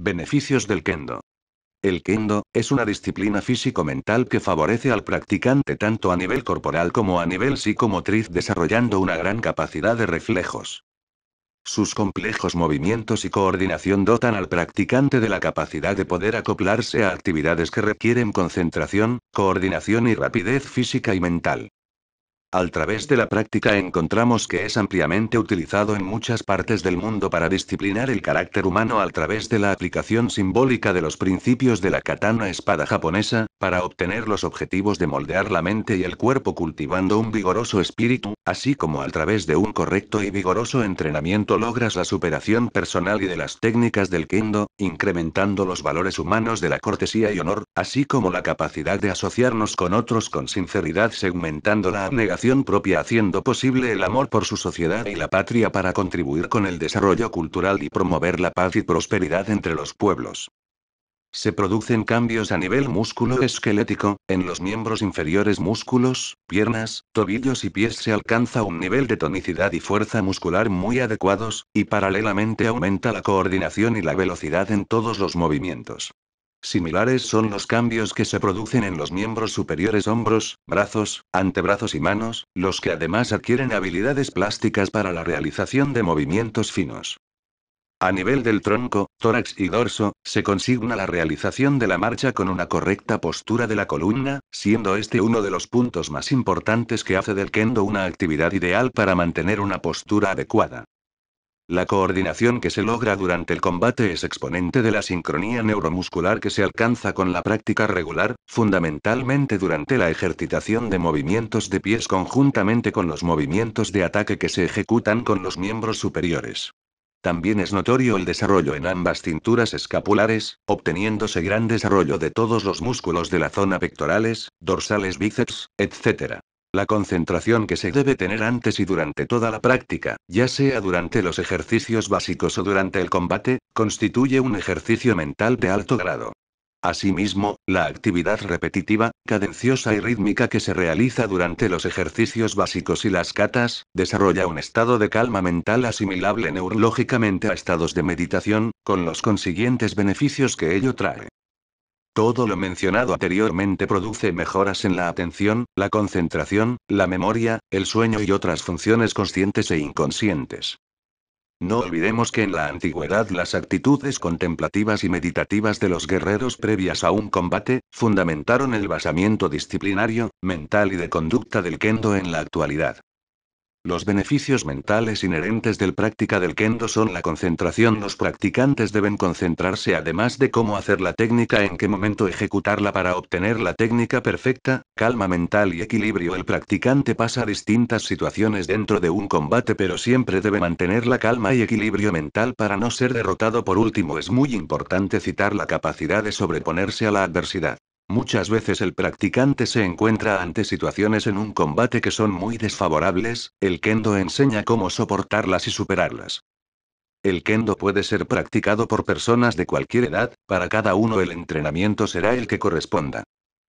Beneficios del kendo. El kendo es una disciplina físico-mental que favorece al practicante tanto a nivel corporal como a nivel psicomotriz desarrollando una gran capacidad de reflejos. Sus complejos movimientos y coordinación dotan al practicante de la capacidad de poder acoplarse a actividades que requieren concentración, coordinación y rapidez física y mental. Al través de la práctica encontramos que es ampliamente utilizado en muchas partes del mundo para disciplinar el carácter humano a través de la aplicación simbólica de los principios de la katana espada japonesa, para obtener los objetivos de moldear la mente y el cuerpo cultivando un vigoroso espíritu, así como a través de un correcto y vigoroso entrenamiento logras la superación personal y de las técnicas del kendo, incrementando los valores humanos de la cortesía y honor, así como la capacidad de asociarnos con otros con sinceridad segmentando la abnegación propia haciendo posible el amor por su sociedad y la patria para contribuir con el desarrollo cultural y promover la paz y prosperidad entre los pueblos. Se producen cambios a nivel músculo esquelético, en los miembros inferiores músculos, piernas, tobillos y pies se alcanza un nivel de tonicidad y fuerza muscular muy adecuados, y paralelamente aumenta la coordinación y la velocidad en todos los movimientos. Similares son los cambios que se producen en los miembros superiores hombros, brazos, antebrazos y manos, los que además adquieren habilidades plásticas para la realización de movimientos finos. A nivel del tronco, tórax y dorso, se consigna la realización de la marcha con una correcta postura de la columna, siendo este uno de los puntos más importantes que hace del kendo una actividad ideal para mantener una postura adecuada. La coordinación que se logra durante el combate es exponente de la sincronía neuromuscular que se alcanza con la práctica regular, fundamentalmente durante la ejercitación de movimientos de pies conjuntamente con los movimientos de ataque que se ejecutan con los miembros superiores. También es notorio el desarrollo en ambas cinturas escapulares, obteniéndose gran desarrollo de todos los músculos de la zona pectorales, dorsales bíceps, etc. La concentración que se debe tener antes y durante toda la práctica, ya sea durante los ejercicios básicos o durante el combate, constituye un ejercicio mental de alto grado. Asimismo, la actividad repetitiva, cadenciosa y rítmica que se realiza durante los ejercicios básicos y las catas, desarrolla un estado de calma mental asimilable neurológicamente a estados de meditación, con los consiguientes beneficios que ello trae. Todo lo mencionado anteriormente produce mejoras en la atención, la concentración, la memoria, el sueño y otras funciones conscientes e inconscientes. No olvidemos que en la antigüedad las actitudes contemplativas y meditativas de los guerreros previas a un combate, fundamentaron el basamiento disciplinario, mental y de conducta del kendo en la actualidad. Los beneficios mentales inherentes del práctica del kendo son la concentración. Los practicantes deben concentrarse además de cómo hacer la técnica, en qué momento ejecutarla para obtener la técnica perfecta, calma mental y equilibrio. El practicante pasa distintas situaciones dentro de un combate, pero siempre debe mantener la calma y equilibrio mental para no ser derrotado. Por último, es muy importante citar la capacidad de sobreponerse a la adversidad. Muchas veces el practicante se encuentra ante situaciones en un combate que son muy desfavorables, el kendo enseña cómo soportarlas y superarlas. El kendo puede ser practicado por personas de cualquier edad, para cada uno el entrenamiento será el que corresponda.